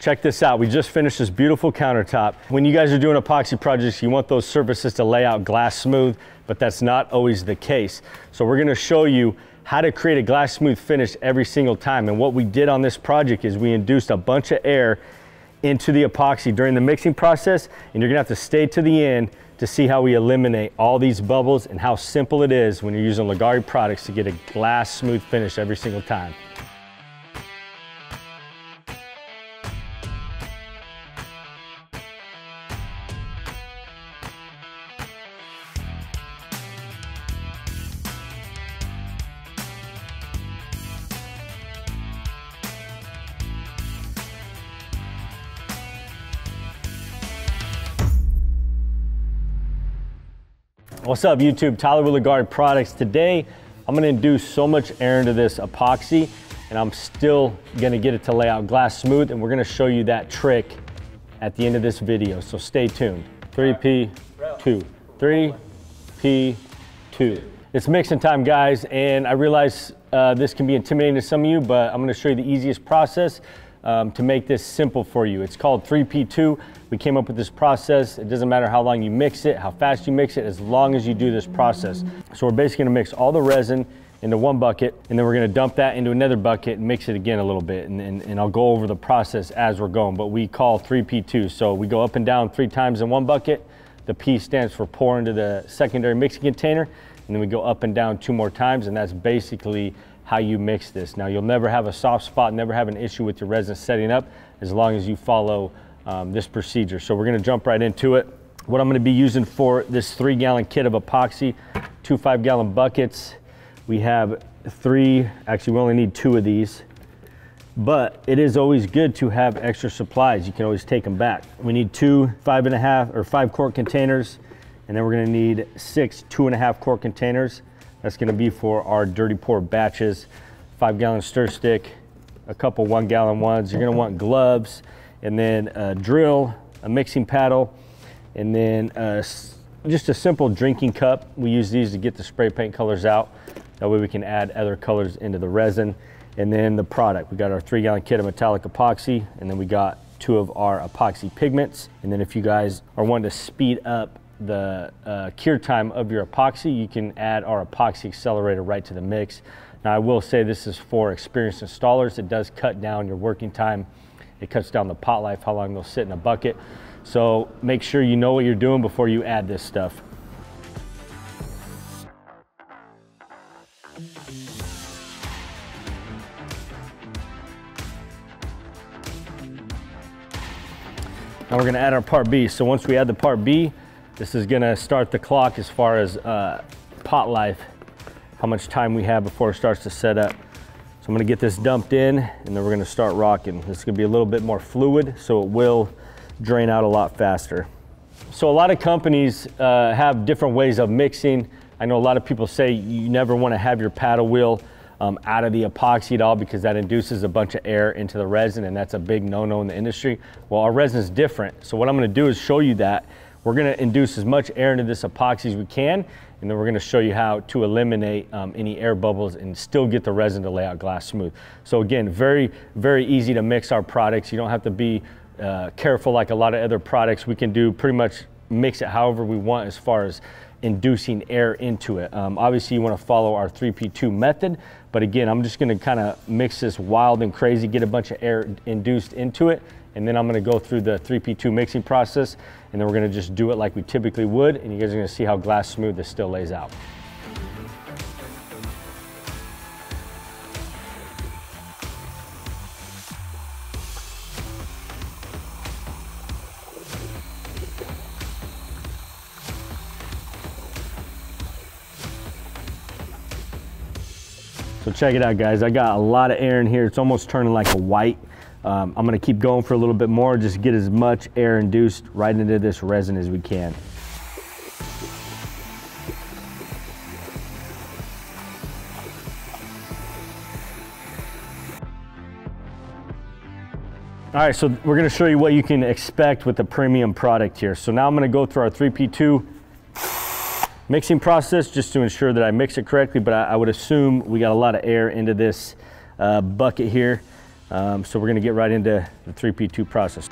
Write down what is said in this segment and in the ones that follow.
Check this out. We just finished this beautiful countertop. When you guys are doing epoxy projects, you want those surfaces to lay out glass smooth, but that's not always the case. So we're gonna show you how to create a glass smooth finish every single time. And what we did on this project is we induced a bunch of air into the epoxy during the mixing process, and you're gonna have to stay to the end to see how we eliminate all these bubbles and how simple it is when you're using Leggari products to get a glass smooth finish every single time. What's up YouTube? Tyler with Leggari Products. Today, I'm gonna induce so much air into this epoxy and I'm still gonna get it to lay out glass smooth and we're gonna show you that trick at the end of this video. So stay tuned. 3P2, 3P2. It's mixing time guys and I realize uh, this can be intimidating to some of you, but I'm gonna show you the easiest process um, to make this simple for you. It's called 3P2. We came up with this process. It doesn't matter how long you mix it, how fast you mix it, as long as you do this process. So we're basically gonna mix all the resin into one bucket, and then we're gonna dump that into another bucket and mix it again a little bit. And, and, and I'll go over the process as we're going, but we call 3P2. So we go up and down three times in one bucket. The P stands for pour into the secondary mixing container, and then we go up and down two more times, and that's basically how you mix this. Now you'll never have a soft spot, never have an issue with your resin setting up as long as you follow um, this procedure. So we're gonna jump right into it. What I'm gonna be using for this three gallon kit of epoxy, two five gallon buckets. We have three, actually we only need two of these, but it is always good to have extra supplies. You can always take them back. We need two five and a half or five quart containers, and then we're gonna need six two and a half quart containers. That's gonna be for our dirty pour batches, five gallon stir stick, a couple one gallon ones. You're gonna want gloves, and then a drill, a mixing paddle, and then uh, just a simple drinking cup. We use these to get the spray paint colors out. That way we can add other colors into the resin. And then the product, we got our three gallon kit of metallic epoxy, and then we got two of our epoxy pigments. And then if you guys are wanting to speed up the uh, cure time of your epoxy, you can add our epoxy accelerator right to the mix. Now I will say this is for experienced installers. It does cut down your working time. It cuts down the pot life, how long they'll sit in a bucket. So make sure you know what you're doing before you add this stuff. Now we're gonna add our part B. So once we add the part B, this is gonna start the clock as far as uh, pot life, how much time we have before it starts to set up. So I'm gonna get this dumped in and then we're gonna start rocking. This is gonna be a little bit more fluid so it will drain out a lot faster. So a lot of companies uh, have different ways of mixing. I know a lot of people say you never wanna have your paddle wheel um, out of the epoxy at all because that induces a bunch of air into the resin and that's a big no-no in the industry. Well, our resin is different. So what I'm gonna do is show you that we're gonna induce as much air into this epoxy as we can, and then we're gonna show you how to eliminate um, any air bubbles and still get the resin to lay out glass smooth. So again, very, very easy to mix our products. You don't have to be uh, careful like a lot of other products. We can do pretty much mix it however we want as far as inducing air into it. Um, obviously you wanna follow our 3P2 method, but again, I'm just gonna kinda mix this wild and crazy, get a bunch of air induced into it, and then I'm gonna go through the 3P2 mixing process and then we're gonna just do it like we typically would and you guys are gonna see how glass smooth this still lays out. So check it out guys, I got a lot of air in here. It's almost turning like a white um, I'm gonna keep going for a little bit more, just get as much air induced right into this resin as we can. All right, so we're gonna show you what you can expect with the premium product here. So now I'm gonna go through our 3P2 mixing process just to ensure that I mix it correctly, but I, I would assume we got a lot of air into this uh, bucket here. Um, so we're gonna get right into the 3P2 process.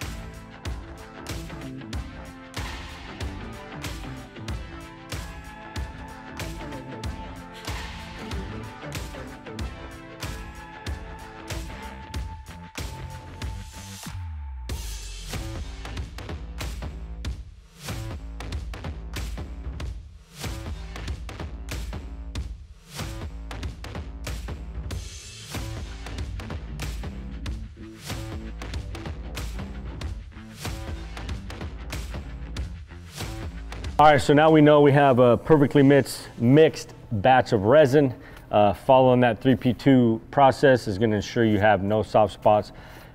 Right, so now we know we have a perfectly mixed, mixed batch of resin. Uh, following that 3P2 process is gonna ensure you have no soft spots.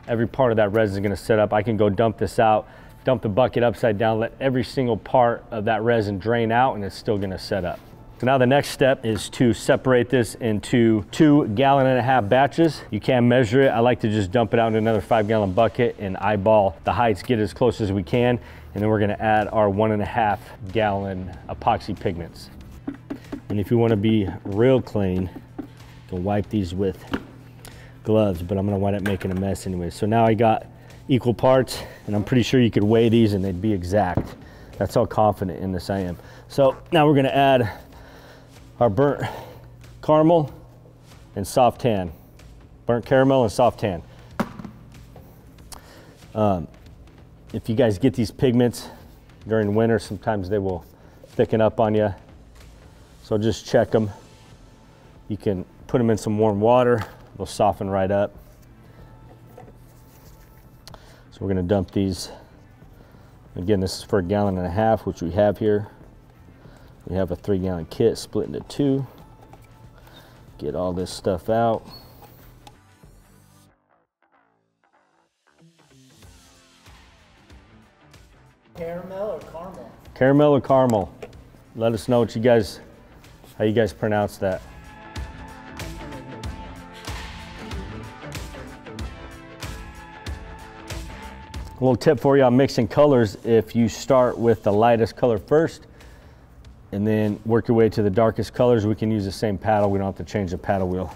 Every part of that resin is gonna set up. I can go dump this out, dump the bucket upside down, let every single part of that resin drain out and it's still gonna set up. So now the next step is to separate this into two gallon and a half batches. You can measure it. I like to just dump it out into another five gallon bucket and eyeball the heights, get as close as we can. And then we're gonna add our one and a half gallon epoxy pigments. And if you wanna be real clean, you can wipe these with gloves, but I'm gonna wind up making a mess anyway. So now I got equal parts and I'm pretty sure you could weigh these and they'd be exact. That's how confident in this I am. So now we're gonna add our burnt caramel and soft tan. Burnt caramel and soft tan. Um, if you guys get these pigments during winter, sometimes they will thicken up on you. So just check them. You can put them in some warm water. They'll soften right up. So we're gonna dump these. Again, this is for a gallon and a half, which we have here. We have a three gallon kit split into two. Get all this stuff out. Caramel or caramel? Caramel or caramel? Let us know what you guys, how you guys pronounce that. A little tip for you on mixing colors, if you start with the lightest color first and then work your way to the darkest colors, we can use the same paddle. We don't have to change the paddle wheel.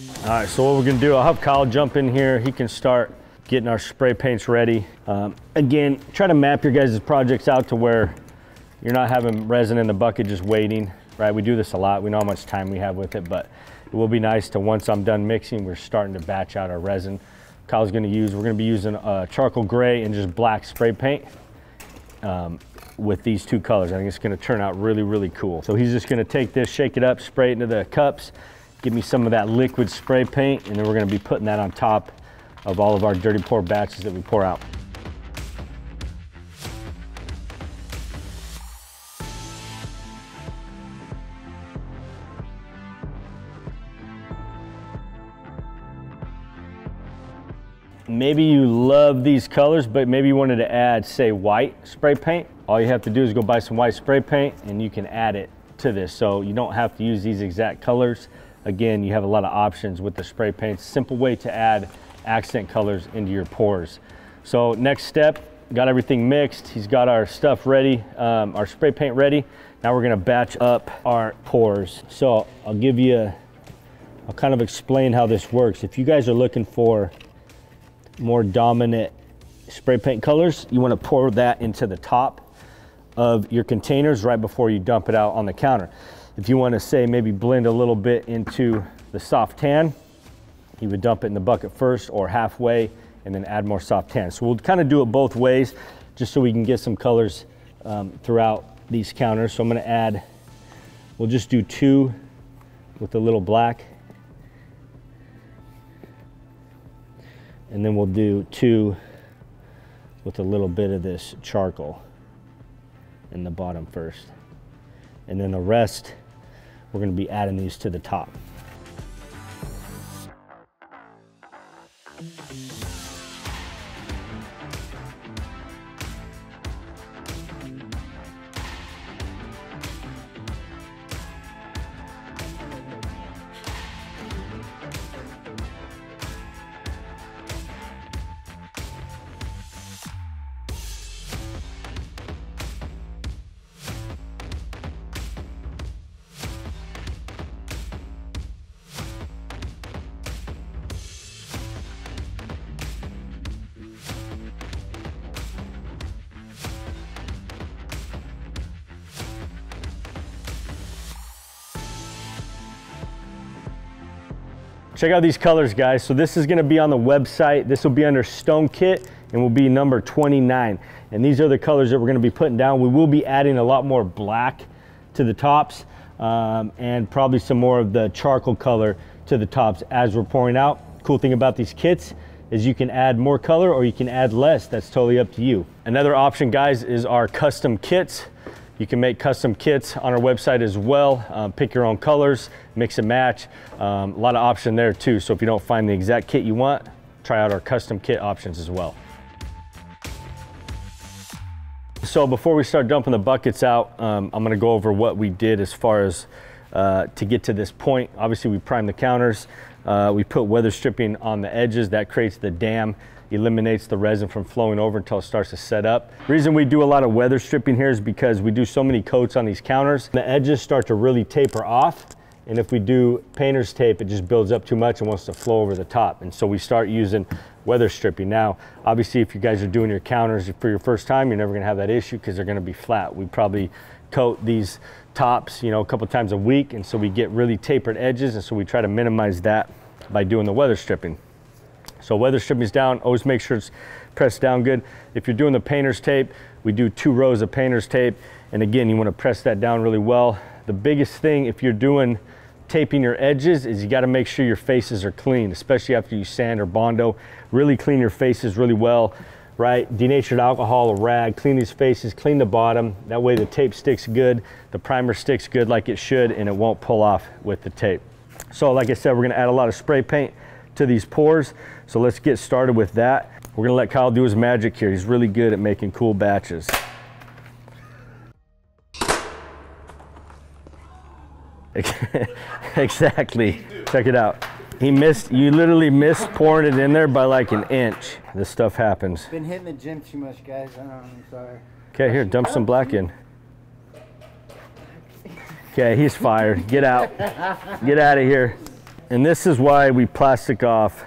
All right, so what we're gonna do, I'll have Kyle jump in here. He can start getting our spray paints ready. Um, again, try to map your guys' projects out to where you're not having resin in the bucket just waiting, right? We do this a lot. We know how much time we have with it, but it will be nice to, once I'm done mixing, we're starting to batch out our resin. Kyle's gonna use, we're gonna be using uh, charcoal gray and just black spray paint um, with these two colors. I think it's gonna turn out really, really cool. So he's just gonna take this, shake it up, spray it into the cups, give me some of that liquid spray paint, and then we're gonna be putting that on top of all of our dirty pour batches that we pour out. Maybe you love these colors, but maybe you wanted to add, say, white spray paint. All you have to do is go buy some white spray paint and you can add it to this. So you don't have to use these exact colors. Again, you have a lot of options with the spray paint. Simple way to add accent colors into your pours. So next step, got everything mixed. He's got our stuff ready, um, our spray paint ready. Now we're gonna batch up our pours. So I'll give you, I'll kind of explain how this works. If you guys are looking for more dominant spray paint colors, you wanna pour that into the top of your containers right before you dump it out on the counter. If you wanna say maybe blend a little bit into the soft tan, you would dump it in the bucket first or halfway and then add more soft tan. So we'll kind of do it both ways just so we can get some colors um, throughout these counters. So I'm gonna add, we'll just do two with a little black. And then we'll do two with a little bit of this charcoal in the bottom first. And then the rest we're gonna be adding these to the top. Check out these colors, guys. So this is gonna be on the website. This will be under Stone Kit and will be number 29. And these are the colors that we're gonna be putting down. We will be adding a lot more black to the tops um, and probably some more of the charcoal color to the tops as we're pouring out. Cool thing about these kits is you can add more color or you can add less. That's totally up to you. Another option, guys, is our custom kits. You can make custom kits on our website as well. Um, pick your own colors, mix and match. Um, a lot of option there too. So if you don't find the exact kit you want, try out our custom kit options as well. So before we start dumping the buckets out, um, I'm gonna go over what we did as far as uh, to get to this point. Obviously we primed the counters. Uh, we put weather stripping on the edges. That creates the dam eliminates the resin from flowing over until it starts to set up. Reason we do a lot of weather stripping here is because we do so many coats on these counters. The edges start to really taper off. And if we do painter's tape, it just builds up too much and wants to flow over the top. And so we start using weather stripping. Now, obviously, if you guys are doing your counters for your first time, you're never gonna have that issue because they're gonna be flat. We probably coat these tops, you know, a couple times a week. And so we get really tapered edges. And so we try to minimize that by doing the weather stripping. So weather stripping is down, always make sure it's pressed down good. If you're doing the painter's tape, we do two rows of painter's tape. And again, you wanna press that down really well. The biggest thing if you're doing taping your edges is you gotta make sure your faces are clean, especially after you sand or Bondo. Really clean your faces really well, right? Denatured alcohol or rag, clean these faces, clean the bottom. That way the tape sticks good, the primer sticks good like it should, and it won't pull off with the tape. So like I said, we're gonna add a lot of spray paint to these pours. So let's get started with that. We're gonna let Kyle do his magic here. He's really good at making cool batches. exactly. Check it out. He missed, you literally missed pouring it in there by like an inch. This stuff happens. Been hitting the gym too much, guys. I I'm sorry. Okay, here, dump some black in. Okay, he's fired. Get out. Get out of here. And this is why we plastic off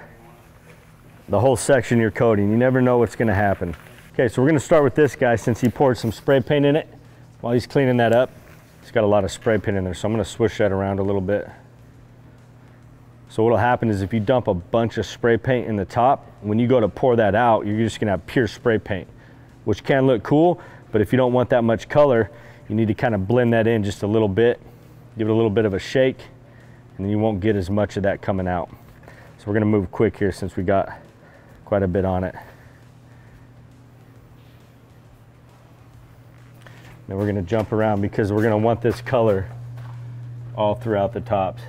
the whole section you're coating. You never know what's gonna happen. Okay, so we're gonna start with this guy since he poured some spray paint in it. While he's cleaning that up, he's got a lot of spray paint in there, so I'm gonna swish that around a little bit. So what'll happen is if you dump a bunch of spray paint in the top, when you go to pour that out, you're just gonna have pure spray paint, which can look cool, but if you don't want that much color, you need to kind of blend that in just a little bit, give it a little bit of a shake, and you won't get as much of that coming out. So we're gonna move quick here since we got quite a bit on it. Then we're gonna jump around because we're gonna want this color all throughout the tops.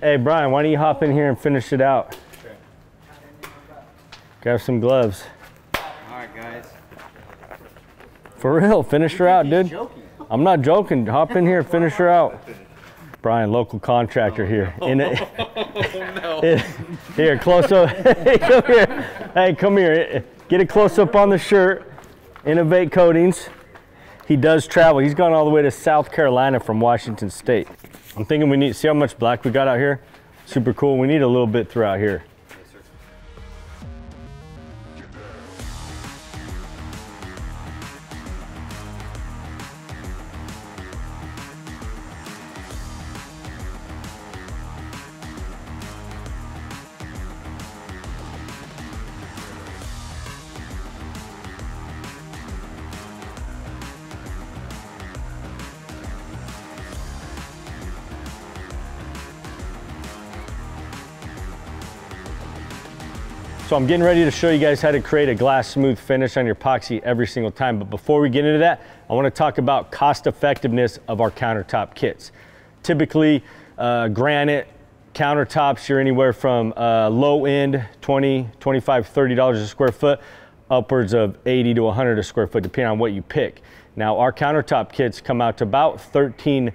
Hey, Brian, why don't you hop in here and finish it out? Grab some gloves. Alright, guys. For real, finish her out, dude. Joking. I'm not joking. Hop in here, finish her out. Brian, local contractor oh, here. In a, oh, here, close up. Hey, come here. Hey, come here. Get a close up on the shirt. Innovate Coatings. He does travel. He's gone all the way to South Carolina from Washington State. I'm thinking we need, see how much black we got out here? Super cool. We need a little bit throughout here. So I'm getting ready to show you guys how to create a glass smooth finish on your epoxy every single time. But before we get into that, I wanna talk about cost effectiveness of our countertop kits. Typically, uh, granite countertops, you're anywhere from uh, low end, 20, 25, $30 a square foot, upwards of 80 to 100 a square foot, depending on what you pick. Now, our countertop kits come out to about 13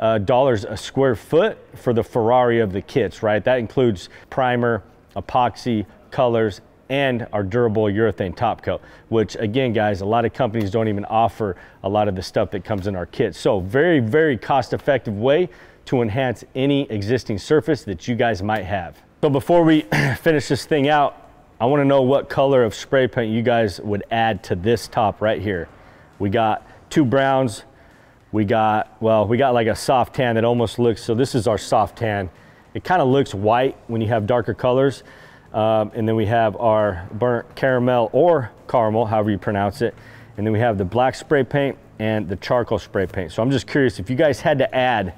uh, dollars a square foot for the Ferrari of the kits, right? That includes primer, epoxy, colors, and our durable urethane top coat, which again, guys, a lot of companies don't even offer a lot of the stuff that comes in our kit. So very, very cost effective way to enhance any existing surface that you guys might have. So before we finish this thing out, I wanna know what color of spray paint you guys would add to this top right here. We got two browns, we got, well, we got like a soft tan that almost looks, so this is our soft tan. It kind of looks white when you have darker colors. Um, and then we have our burnt caramel or caramel, however you pronounce it. And then we have the black spray paint and the charcoal spray paint. So I'm just curious if you guys had to add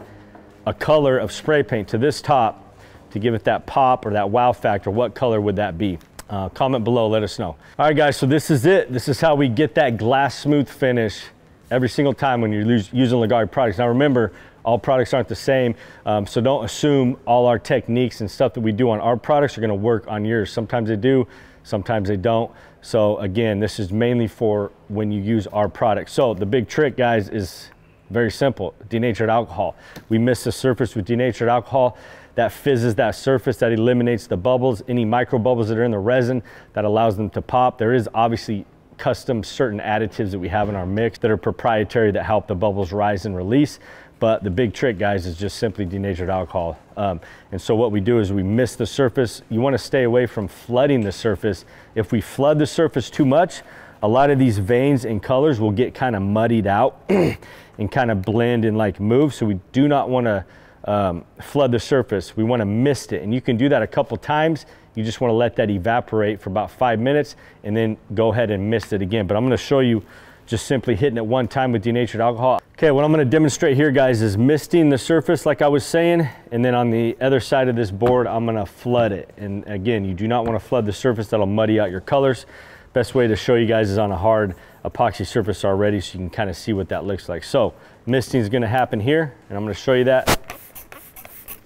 a color of spray paint to this top to give it that pop or that wow factor, what color would that be? Uh, comment below, let us know. All right guys, so this is it. This is how we get that glass smooth finish every single time when you're using Leggari products. Now remember, all products aren't the same, um, so don't assume all our techniques and stuff that we do on our products are gonna work on yours. Sometimes they do, sometimes they don't. So again, this is mainly for when you use our products. So the big trick, guys, is very simple, denatured alcohol. We mist the surface with denatured alcohol that fizzes that surface, that eliminates the bubbles, any micro bubbles that are in the resin that allows them to pop. There is obviously custom certain additives that we have in our mix that are proprietary that help the bubbles rise and release. But the big trick, guys, is just simply denatured alcohol. Um, and so what we do is we mist the surface. You wanna stay away from flooding the surface. If we flood the surface too much, a lot of these veins and colors will get kind of muddied out and kind of blend and like move. So we do not wanna um, flood the surface. We wanna mist it. And you can do that a couple times. You just wanna let that evaporate for about five minutes and then go ahead and mist it again. But I'm gonna show you just simply hitting it one time with denatured alcohol. Okay, what I'm gonna demonstrate here, guys, is misting the surface like I was saying, and then on the other side of this board, I'm gonna flood it. And again, you do not wanna flood the surface, that'll muddy out your colors. Best way to show you guys is on a hard epoxy surface already so you can kind of see what that looks like. So misting is gonna happen here, and I'm gonna show you that.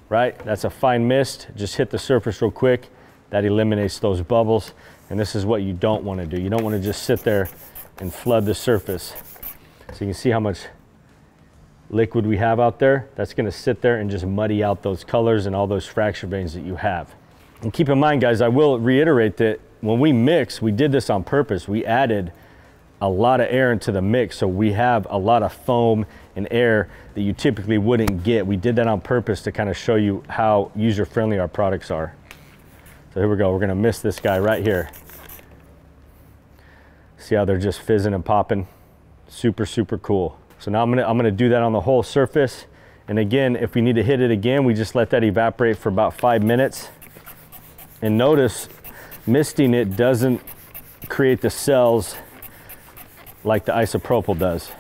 Right, that's a fine mist. Just hit the surface real quick. That eliminates those bubbles. And this is what you don't wanna do. You don't wanna just sit there and flood the surface. So you can see how much liquid we have out there. That's gonna sit there and just muddy out those colors and all those fracture veins that you have. And keep in mind, guys, I will reiterate that when we mix, we did this on purpose. We added a lot of air into the mix, so we have a lot of foam and air that you typically wouldn't get. We did that on purpose to kind of show you how user-friendly our products are. So here we go, we're gonna mist this guy right here. See how they're just fizzing and popping? Super, super cool. So now I'm gonna, I'm gonna do that on the whole surface. And again, if we need to hit it again, we just let that evaporate for about five minutes. And notice, misting it doesn't create the cells like the isopropyl does.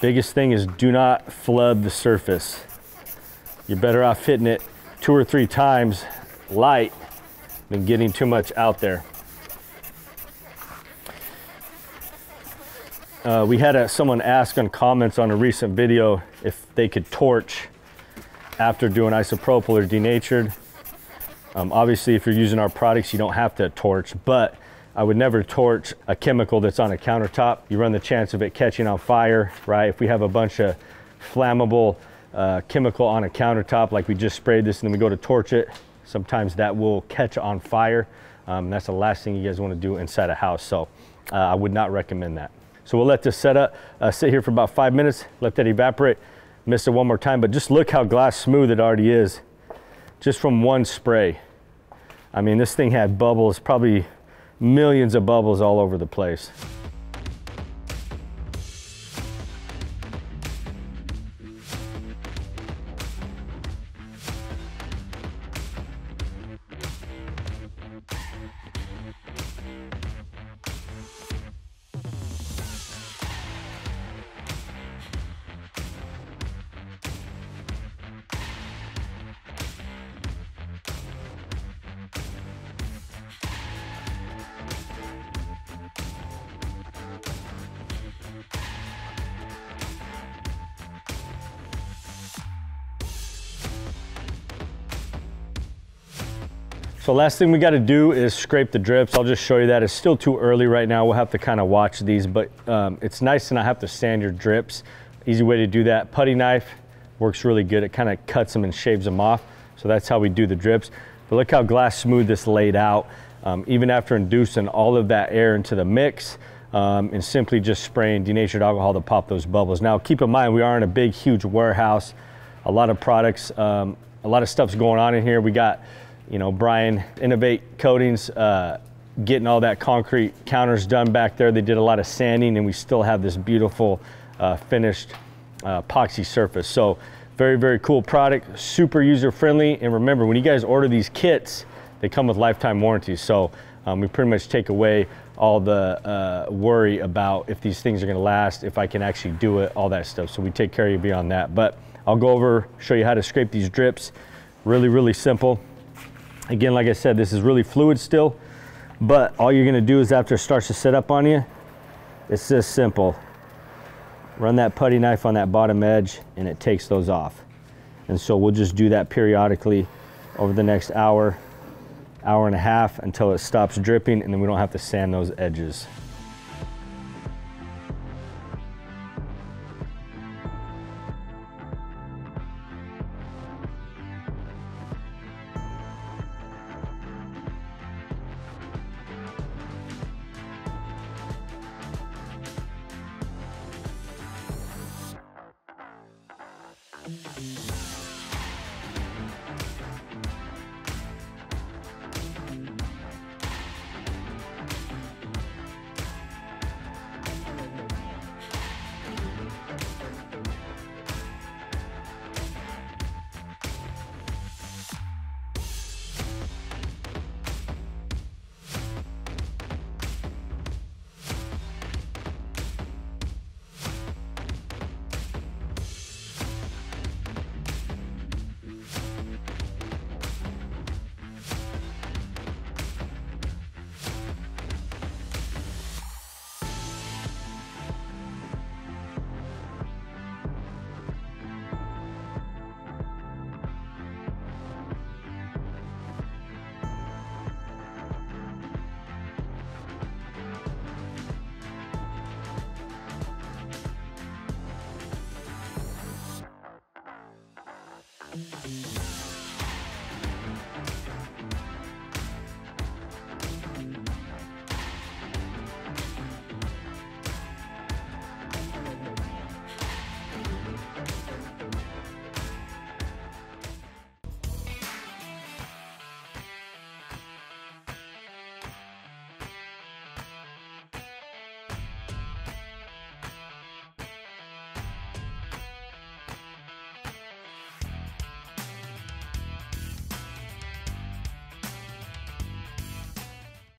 Biggest thing is do not flood the surface. You're better off hitting it two or three times light than getting too much out there. Uh, we had a, someone ask on comments on a recent video if they could torch after doing isopropyl or denatured. Um, obviously, if you're using our products, you don't have to torch, but I would never torch a chemical that's on a countertop. You run the chance of it catching on fire, right? If we have a bunch of flammable uh, chemical on a countertop, like we just sprayed this and then we go to torch it, sometimes that will catch on fire. Um, that's the last thing you guys want to do inside a house. So uh, I would not recommend that. So we'll let this set up, uh, sit here for about five minutes, let that evaporate, miss it one more time, but just look how glass smooth it already is just from one spray. I mean, this thing had bubbles, probably millions of bubbles all over the place. Last thing we got to do is scrape the drips. I'll just show you that. It's still too early right now. We'll have to kind of watch these, but um, it's nice to not have to sand your drips. Easy way to do that. Putty knife works really good. It kind of cuts them and shaves them off. So that's how we do the drips. But look how glass smooth this laid out. Um, even after inducing all of that air into the mix um, and simply just spraying denatured alcohol to pop those bubbles. Now keep in mind, we are in a big, huge warehouse. A lot of products, um, a lot of stuff's going on in here. We got you know, Brian Innovate Coatings, uh, getting all that concrete counters done back there. They did a lot of sanding and we still have this beautiful uh, finished uh, epoxy surface. So very, very cool product, super user friendly. And remember, when you guys order these kits, they come with lifetime warranties. So um, we pretty much take away all the uh, worry about if these things are gonna last, if I can actually do it, all that stuff. So we take care of you beyond that. But I'll go over, show you how to scrape these drips. Really, really simple. Again, like I said, this is really fluid still, but all you're gonna do is after it starts to set up on you, it's this simple. Run that putty knife on that bottom edge and it takes those off. And so we'll just do that periodically over the next hour, hour and a half until it stops dripping and then we don't have to sand those edges.